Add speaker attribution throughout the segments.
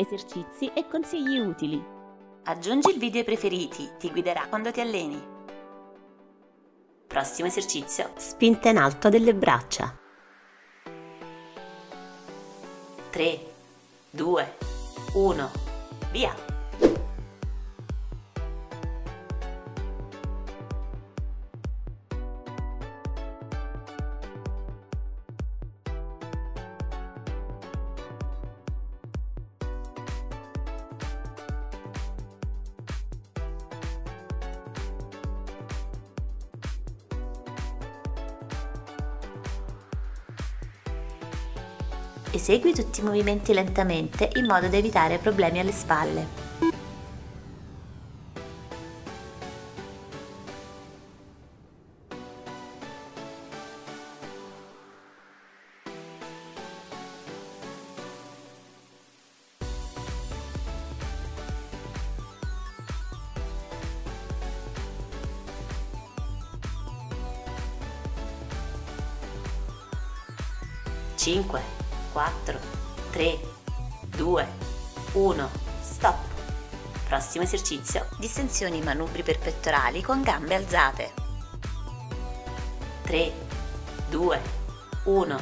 Speaker 1: esercizi e consigli utili.
Speaker 2: Aggiungi il video ai preferiti, ti guiderà quando ti alleni. Prossimo esercizio.
Speaker 1: Spinta in alto delle braccia.
Speaker 2: 3, 2, 1, via! Esegui tutti i movimenti lentamente in modo da evitare problemi alle spalle. Cinque 4, 3, 2, 1, stop. Prossimo esercizio, distensioni manubri per pettorali con gambe alzate. 3, 2, 1,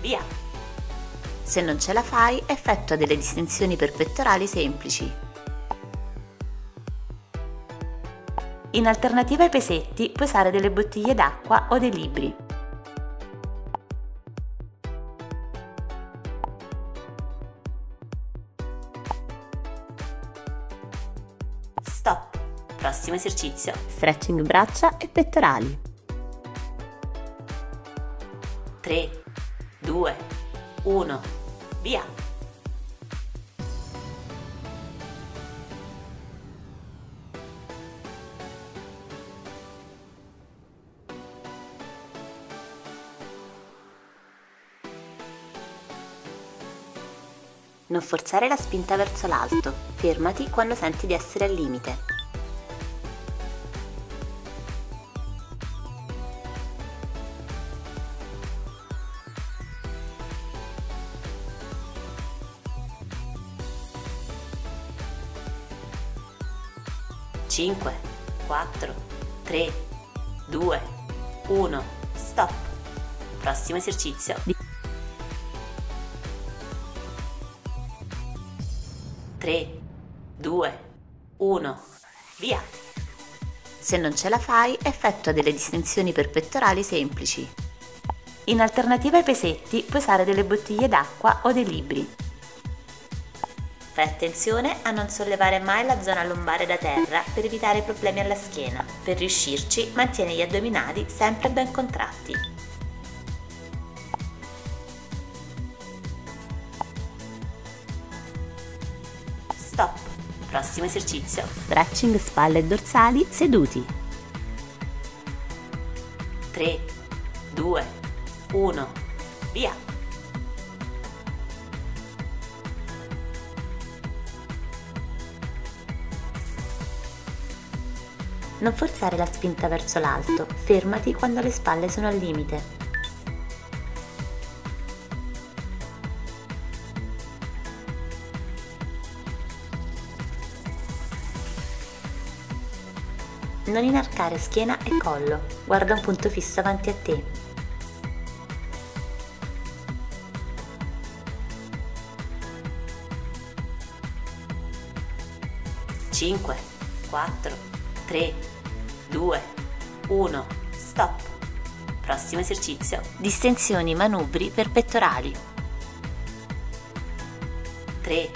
Speaker 2: via. Se non ce la fai, effettua delle distensioni per pettorali semplici. In alternativa ai pesetti puoi usare delle bottiglie d'acqua o dei libri. Prossimo esercizio.
Speaker 1: Stretching braccia e pettorali.
Speaker 2: 3, 2, 1, via. Non forzare la spinta verso l'alto, fermati quando senti di essere al limite. Cinque, quattro, tre, due, uno, stop. Prossimo esercizio. 3, 2, 1, via! Se non ce la fai, effettua delle distensioni per pettorali semplici. In alternativa ai pesetti puoi usare delle bottiglie d'acqua o dei libri. Fai attenzione a non sollevare mai la zona lombare da terra per evitare problemi alla schiena. Per riuscirci, mantieni gli addominali sempre ben contratti. Stop. Prossimo esercizio.
Speaker 1: Stretching spalle e dorsali seduti.
Speaker 2: 3, 2, 1, via. Non forzare la spinta verso l'alto, fermati quando le spalle sono al limite. 5, Non inarcare schiena e collo, guarda un punto fisso avanti a te. 5, 4, 3, 2, 1, stop. Prossimo esercizio. Distensioni manubri per pettorali. 3,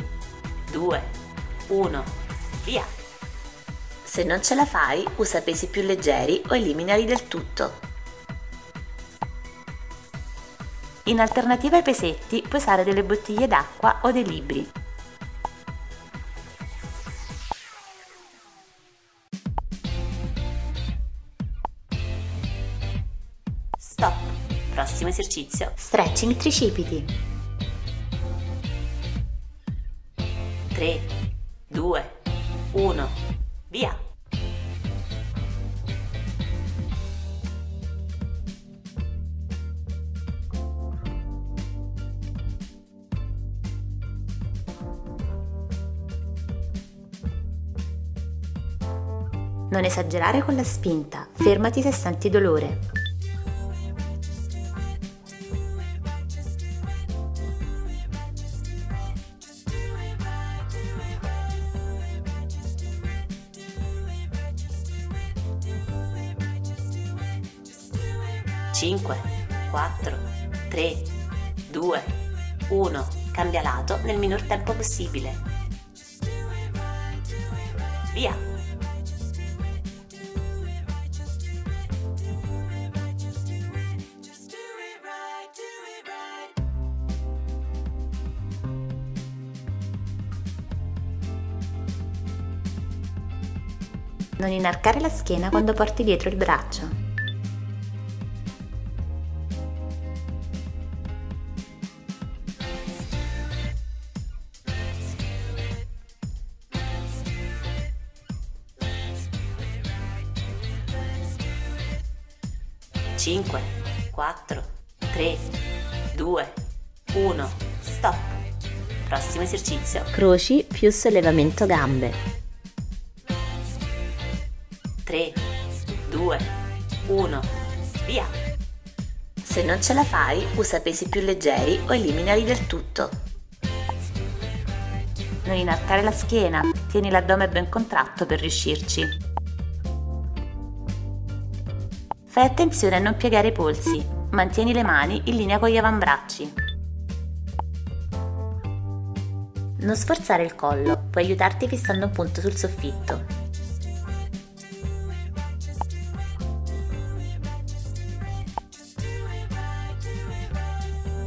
Speaker 2: 2, 1, via. Se non ce la fai, usa pesi più leggeri o eliminali del tutto. In alternativa ai pesetti puoi usare delle bottiglie d'acqua o dei libri. esercizio stretching tricipiti. 3, 2, 1, via! Non esagerare con la spinta, fermati se senti dolore. 3, 2, 1, cambia lato nel minor tempo possibile. Via! Non inarcare la schiena quando porti dietro il braccio. Cinque, quattro, tre, due, uno. Stop. Prossimo esercizio.
Speaker 1: Croci più sollevamento gambe.
Speaker 2: 3, 2, 1, via! Se non ce la fai, usa pesi più leggeri o eliminali del tutto. Non inarcare la schiena, tieni l'addome ben contratto per riuscirci. Fai attenzione a non piegare i polsi, mantieni le mani in linea con gli avambracci. Non sforzare il collo, puoi aiutarti fissando un punto sul soffitto.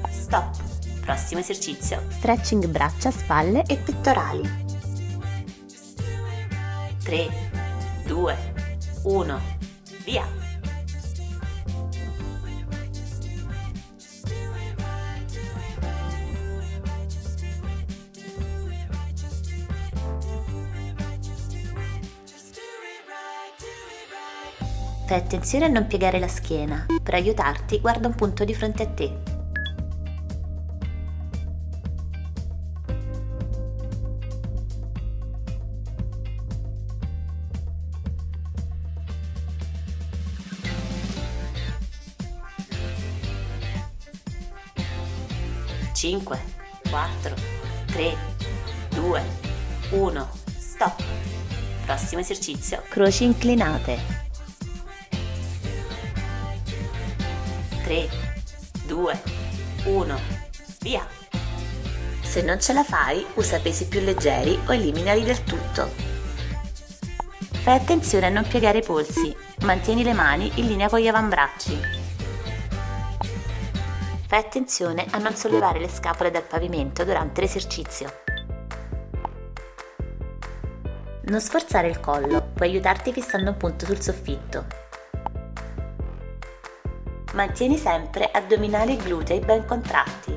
Speaker 2: Stop. Prossimo esercizio.
Speaker 1: Stretching braccia, spalle e pettorali.
Speaker 2: 3, 2, 1, via. Fai attenzione a non piegare la schiena. Per aiutarti, guarda un punto di fronte a te. Cinque, quattro, tre, due, uno. Stop. Prossimo esercizio.
Speaker 1: Croci inclinate.
Speaker 2: 3, 2, 1, via! Se non ce la fai, usa pesi più leggeri o eliminali del tutto. Fai attenzione a non piegare i polsi, mantieni le mani in linea con gli avambracci. Fai attenzione a non sollevare le scapole dal pavimento durante l'esercizio. Non sforzare il collo, puoi aiutarti fissando un punto sul soffitto. Mantieni sempre addominali e glutei ben contratti.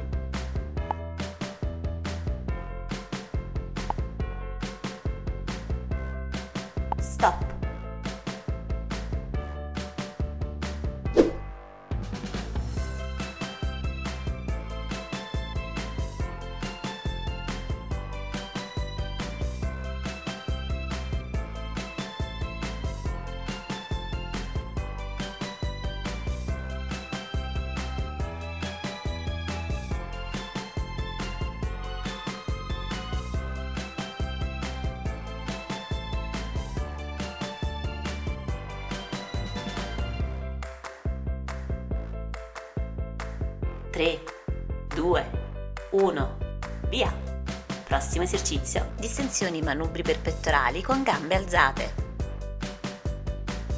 Speaker 2: Esercizio. Distensioni manubri per pettorali con gambe alzate.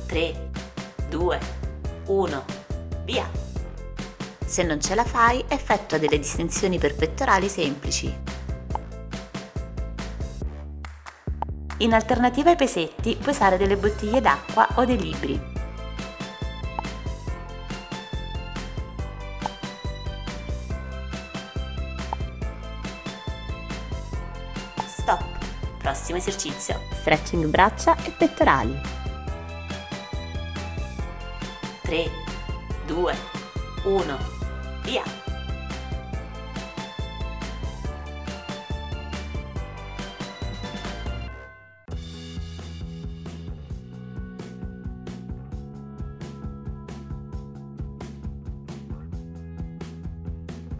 Speaker 2: 3, 2, 1, via! Se non ce la fai, effettua delle distensioni per pettorali semplici. In alternativa ai pesetti puoi usare delle bottiglie d'acqua o dei libri. esercizio.
Speaker 1: Stretching braccia e pettorali.
Speaker 2: 3, 2, 1, via!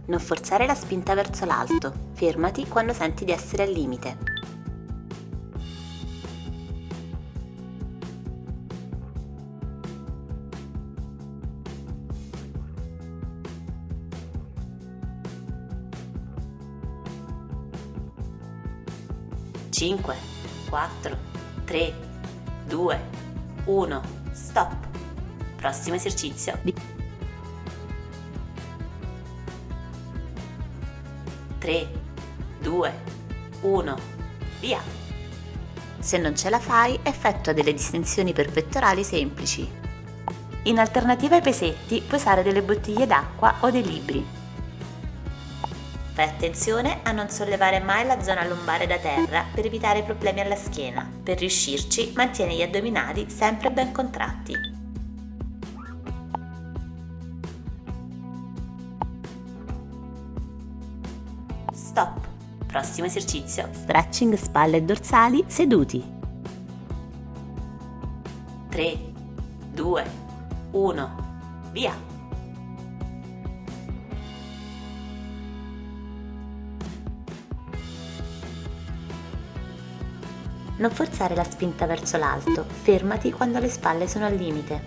Speaker 2: Non forzare la spinta verso l'alto, fermati quando senti di essere al limite.
Speaker 1: 3, 2, 1, stop. Prossimo esercizio. Di 3, 2, 1, via. Se non ce la fai, effettua delle distensioni per pettorali semplici. In alternativa ai pesetti puoi usare delle bottiglie d'acqua o dei libri. Fai attenzione a non sollevare mai la zona lombare da terra per evitare problemi alla schiena. Per riuscirci, mantieni gli addominali sempre ben contratti. Stop. Prossimo esercizio.
Speaker 2: Stretching spalle e dorsali seduti.
Speaker 1: 3, 2, 1, via.
Speaker 2: Non forzare la spinta verso l'alto, fermati quando le spalle sono al limite.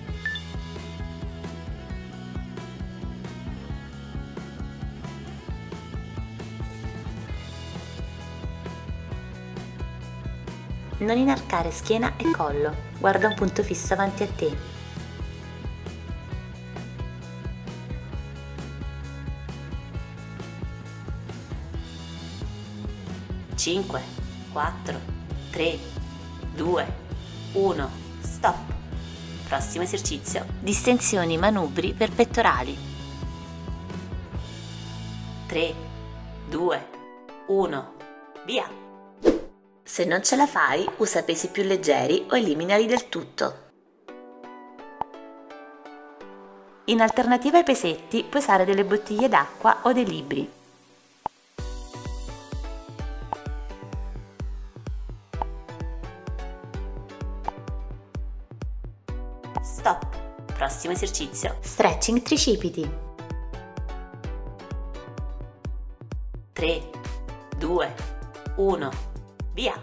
Speaker 2: Non inarcare schiena e collo, guarda un punto fisso avanti a te.
Speaker 1: Cinque, quattro, tre, due, uno, stop. Prossimo esercizio.
Speaker 2: Distensioni manubri per pettorali.
Speaker 1: 3, 2, 1, via!
Speaker 2: Se non ce la fai, usa pesi più leggeri o eliminali del tutto.
Speaker 1: In alternativa ai pesetti, puoi usare delle bottiglie d'acqua o dei libri. Prossimo esercizio.
Speaker 2: Stretching tricipiti.
Speaker 1: 3, 2, 1. Via!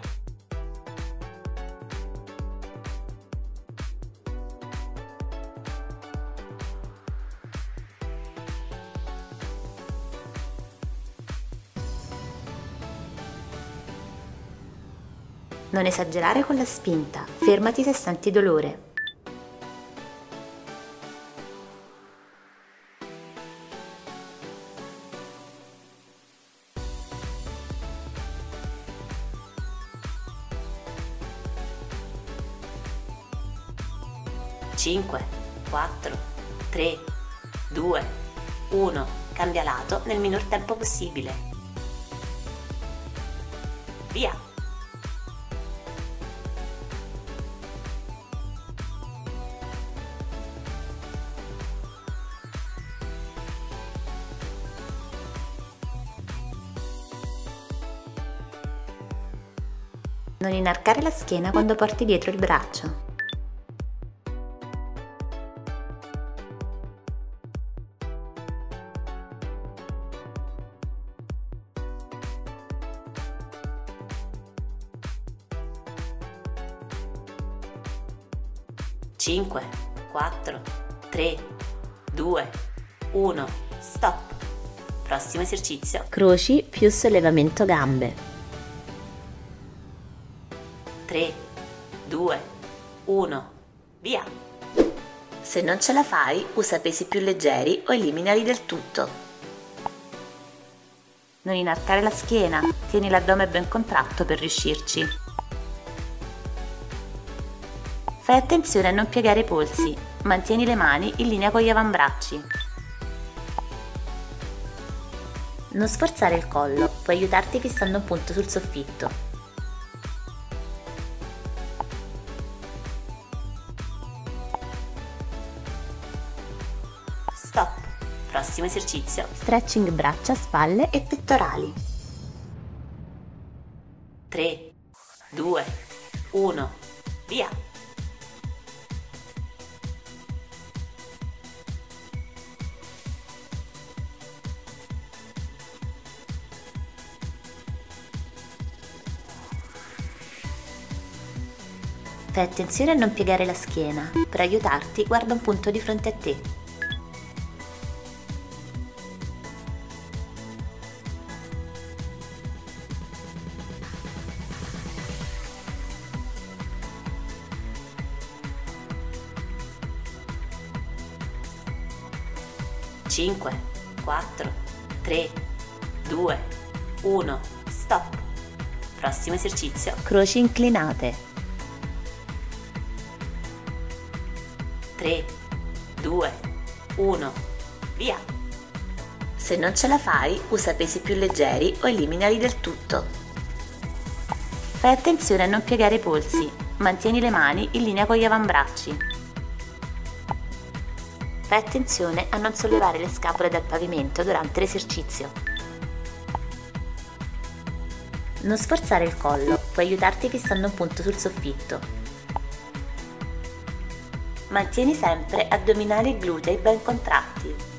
Speaker 2: Non esagerare con la spinta, fermati se senti dolore.
Speaker 1: 1. Cambia lato nel minor tempo possibile. Via!
Speaker 2: Non inarcare la schiena quando porti dietro il braccio.
Speaker 1: 4, 3, 2, 1, stop. Prossimo esercizio.
Speaker 2: Croci più sollevamento gambe.
Speaker 1: 3, 2, 1, via.
Speaker 2: Se non ce la fai, usa pesi più leggeri o eliminali del tutto.
Speaker 1: Non inarcare la schiena, tieni l'addome ben contratto per riuscirci. Fai attenzione a non piegare i polsi, mantieni le mani in linea con gli avambracci.
Speaker 2: Non sforzare il collo, puoi aiutarti fissando un punto sul soffitto.
Speaker 1: Stop. Prossimo esercizio.
Speaker 2: Stretching braccia, spalle e pettorali.
Speaker 1: 3, 2, 1, via!
Speaker 2: Fai attenzione a non piegare la schiena. Per aiutarti guarda un punto di fronte a te.
Speaker 1: Cinque, quattro, tre, due, uno, stop. Prossimo esercizio.
Speaker 2: Croci inclinate.
Speaker 1: Se non ce la fai, usa pesi più leggeri o eliminali del tutto.
Speaker 2: Fai attenzione a non piegare i polsi, mantieni le mani in linea con gli avambracci. Fai attenzione a non sollevare le scapole dal pavimento durante l'esercizio. Non sforzare il collo, puoi aiutarti fissando un punto sul soffitto. Mantieni sempre addominali e glutei ben contratti.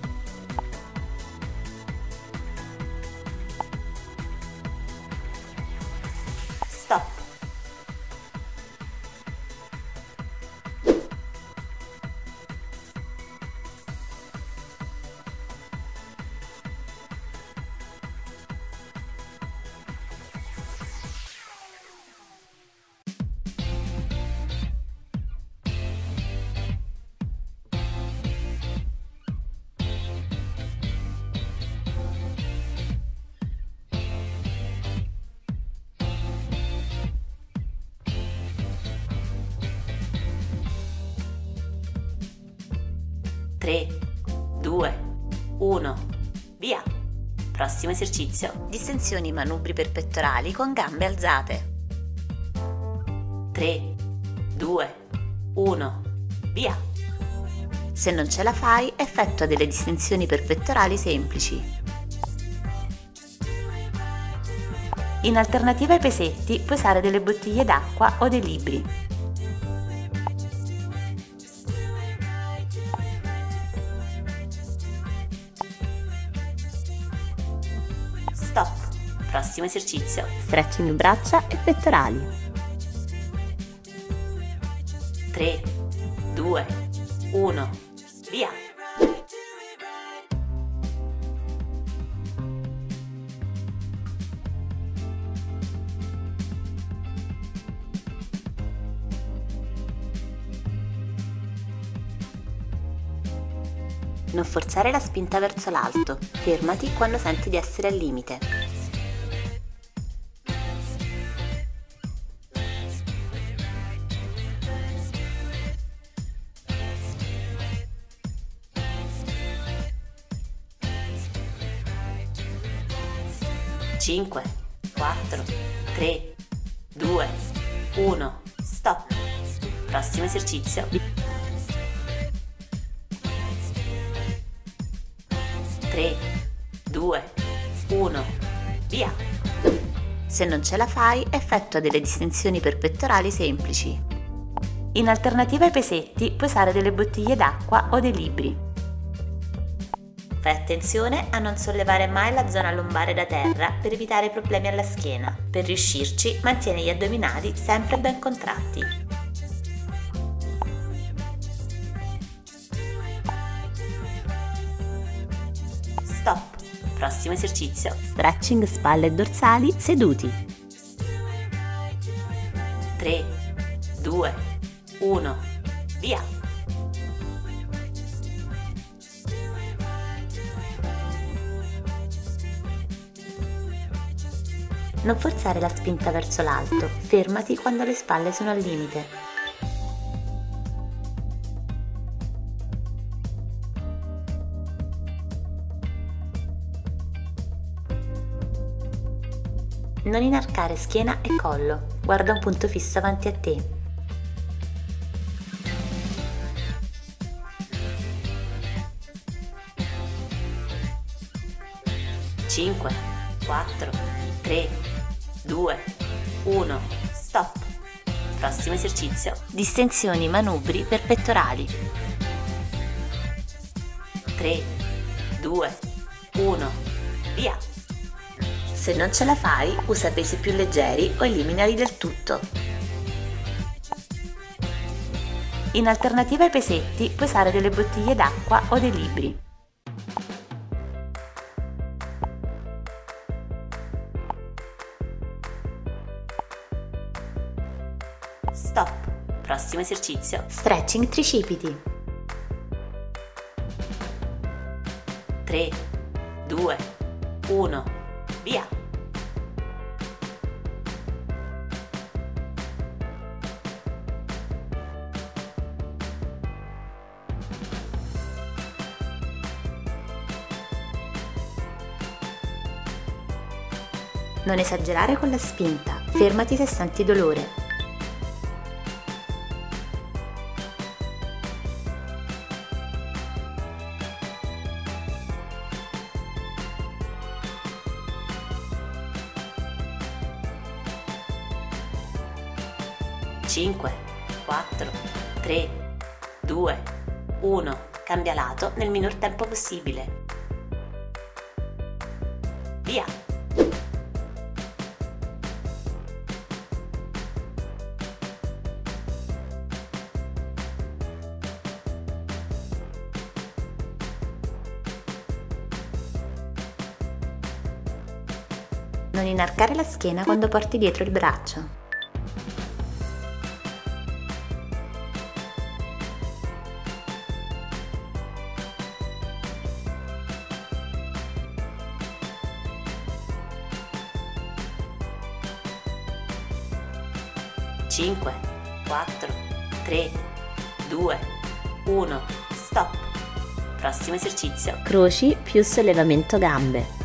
Speaker 1: Prossimo esercizio. Distensioni manubri per pettorali con gambe alzate. 3, 2, 1, via! Se non ce la fai, effettua delle distensioni per pettorali semplici. In alternativa ai pesetti puoi usare delle bottiglie d'acqua o dei libri. Stop. Prossimo esercizio.
Speaker 2: Stretching braccia e pettorali.
Speaker 1: 3, 2, 1,
Speaker 2: Forzare la spinta verso l'alto, fermati quando senti di essere al limite.
Speaker 1: Cinque, quattro, tre, due, uno, stop. Prossimo esercizio. 3, 2, 1, via! Se non ce la fai, effettua delle distensioni per pettorali semplici. In alternativa ai pesetti, puoi usare delle bottiglie d'acqua o dei libri. Fai attenzione a non sollevare mai la zona lombare da terra per evitare problemi alla schiena. Per riuscirci, mantieni gli addominali sempre ben contratti. Prossimo esercizio.
Speaker 2: Stretching spalle e dorsali seduti.
Speaker 1: 3, 2, 1, via.
Speaker 2: Non forzare la spinta verso l'alto, fermati quando le spalle sono al limite. Non inarcare schiena e collo. Guarda un punto fisso avanti a te.
Speaker 1: Cinque, quattro, tre, due, uno, stop. Prossimo esercizio. Distensioni manubri per pettorali. 3, 2, 1, via! Se non ce la fai, usa pesi più leggeri o eliminali del tutto. In alternativa ai pesetti puoi usare delle bottiglie d'acqua o dei libri. Stop. Prossimo esercizio.
Speaker 2: Stretching tricipiti.
Speaker 1: 3, 2, 1, via!
Speaker 2: Non esagerare con la spinta, fermati se senti dolore.
Speaker 1: Cinque, quattro, tre, due, uno. Cambia lato nel minor tempo possibile.
Speaker 2: Inarcare la schiena quando porti dietro il braccio.
Speaker 1: Cinque, quattro, tre, due, uno. Stop. Prossimo esercizio.
Speaker 2: Croci più sollevamento gambe.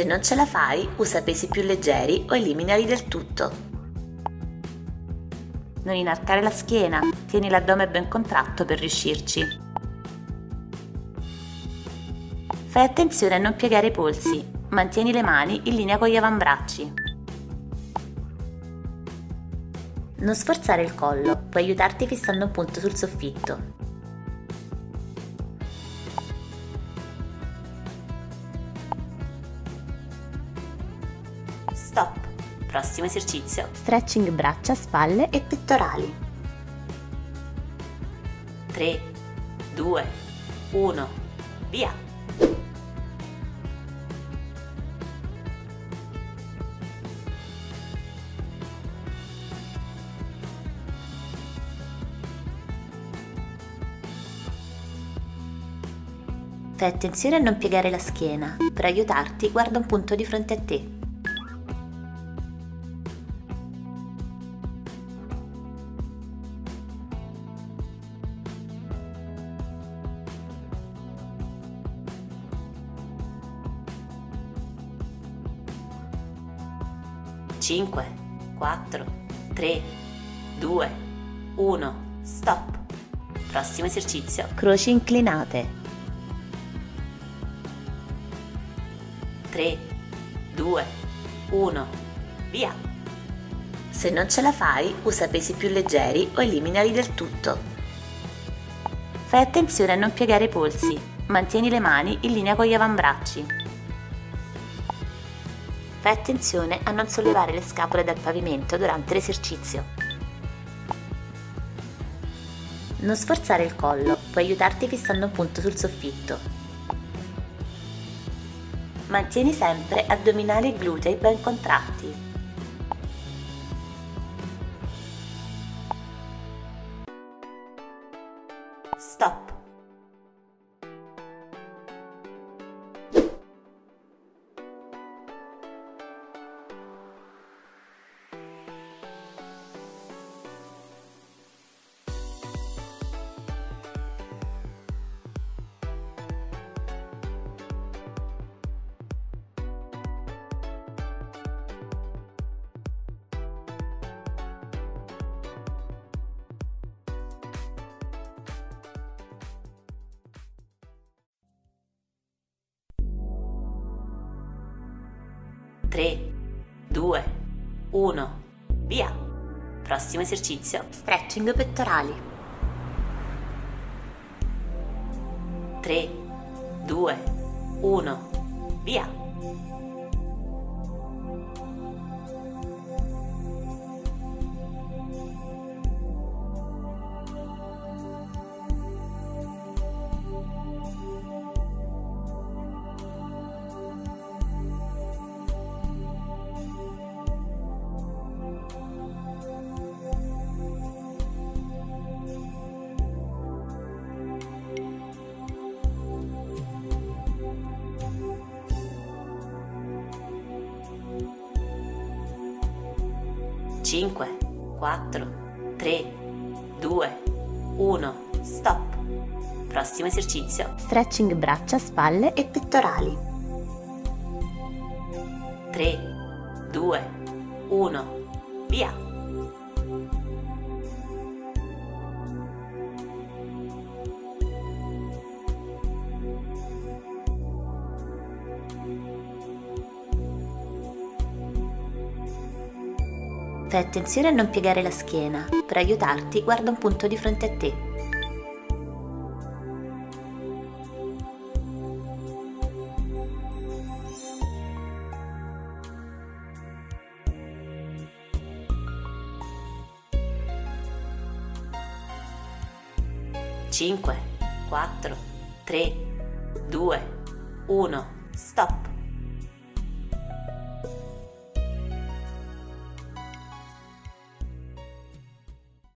Speaker 1: Se non ce la fai, usa pesi più leggeri o eliminali del tutto. Non inarcare la schiena, tieni l'addome ben contratto per riuscirci. Fai attenzione a non piegare i polsi, mantieni le mani in linea con gli avambracci.
Speaker 2: Non sforzare il collo, puoi aiutarti fissando un punto sul soffitto.
Speaker 1: Prossimo esercizio.
Speaker 2: Stretching braccia, spalle e pettorali.
Speaker 1: 3, 2, 1, via!
Speaker 2: Fai attenzione a non piegare la schiena. Per aiutarti, guarda un punto di fronte a te.
Speaker 1: Cinque, quattro, tre, due, uno. Stop. Prossimo esercizio.
Speaker 2: Croci inclinate.
Speaker 1: 3, 2, 1, via! Se non ce la fai, usa pesi più leggeri o eliminali del tutto. Fai attenzione a non piegare i polsi, mantieni le mani in linea con gli avambracci. Fai attenzione a non sollevare le scapole dal pavimento durante l'esercizio. Non sforzare il collo, puoi aiutarti fissando un punto sul soffitto. Mantieni sempre addominali e glutei ben contratti. Stop. Tre, due, uno, via! Prossimo esercizio.
Speaker 2: Stretching pettorali.
Speaker 1: 3, 2, 1, via!
Speaker 2: Stretching braccia, spalle e pettorali.
Speaker 1: 3, 2, 1, via.
Speaker 2: Fai attenzione a non piegare la schiena. Per aiutarti guarda un punto di fronte a te.
Speaker 1: Cinque, quattro, tre, due, uno, stop.